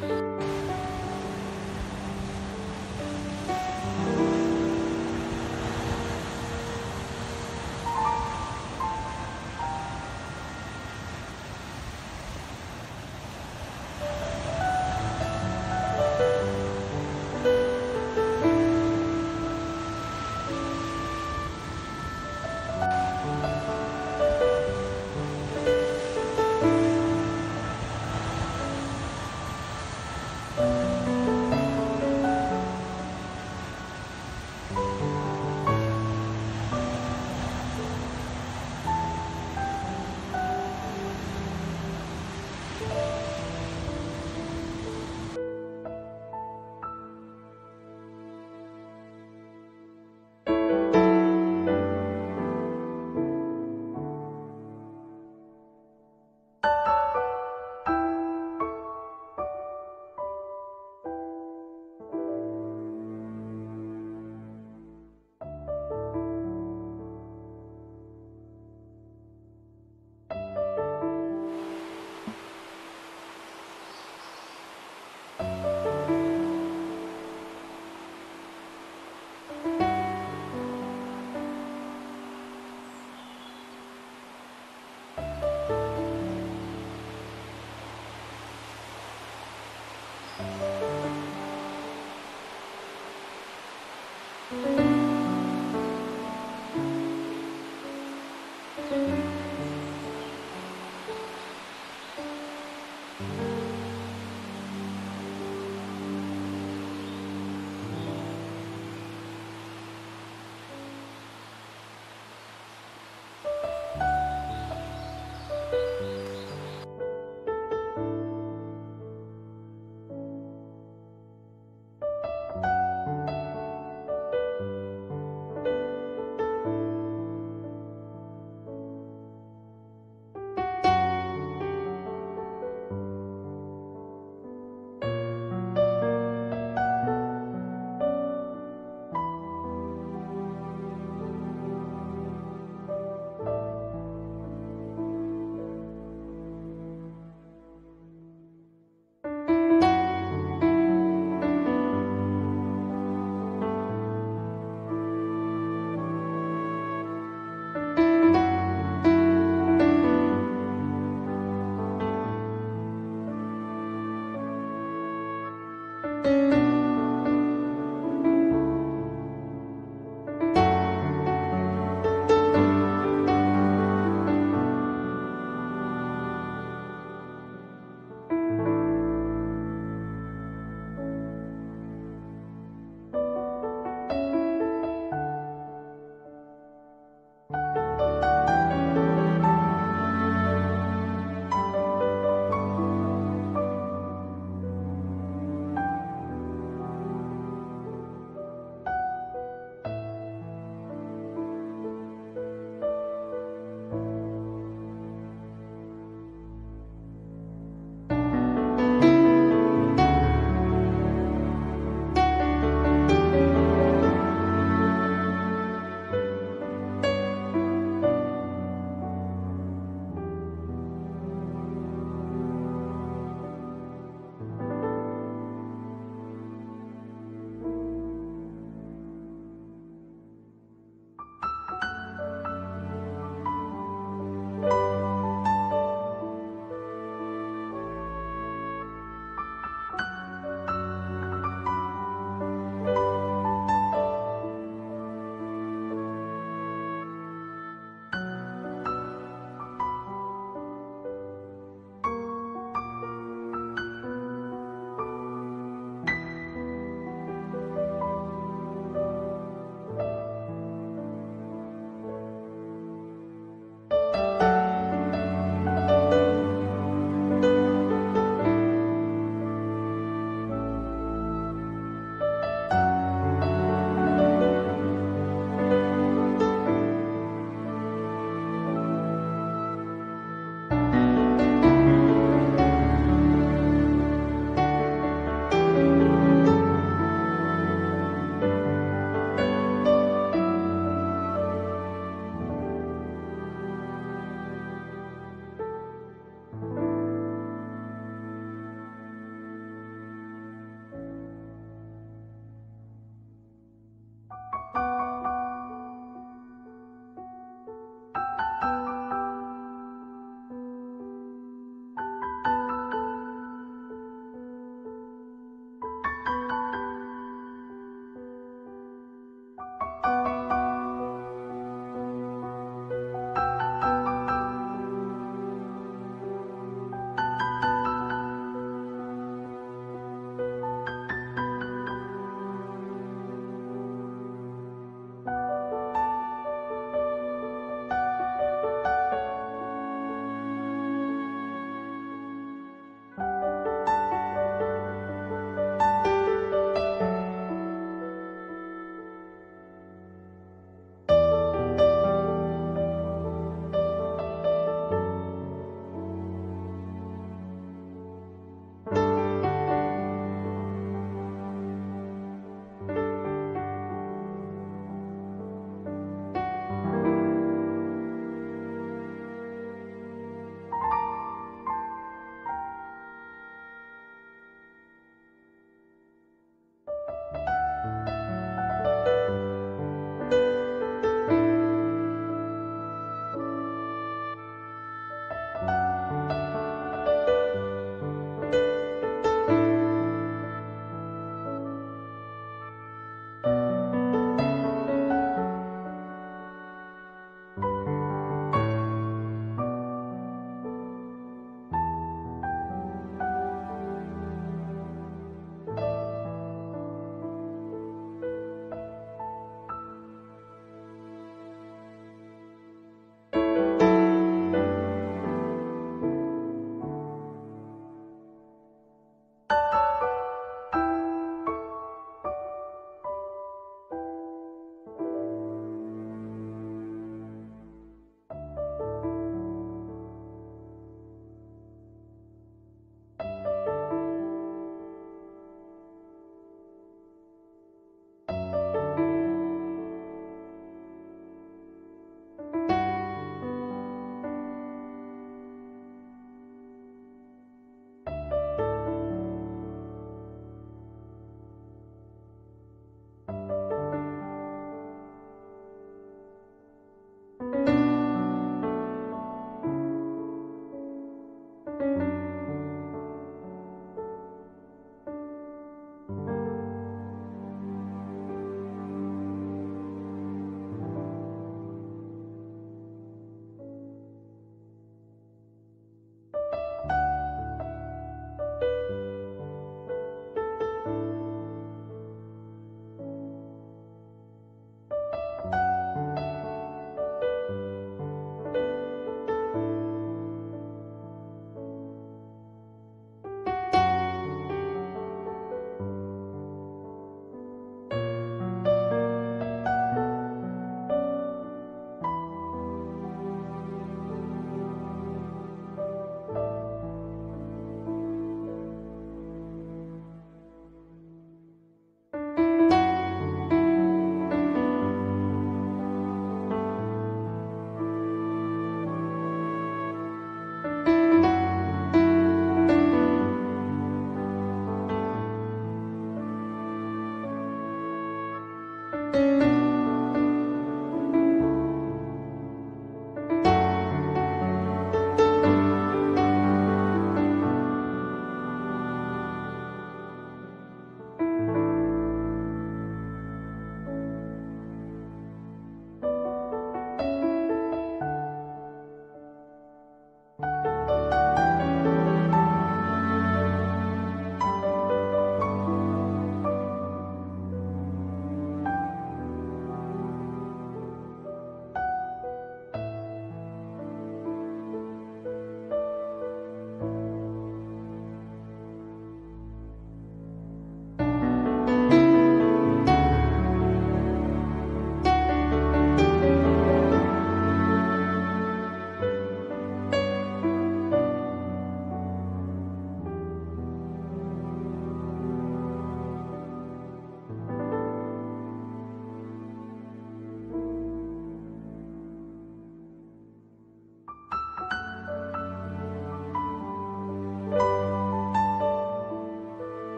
Bye.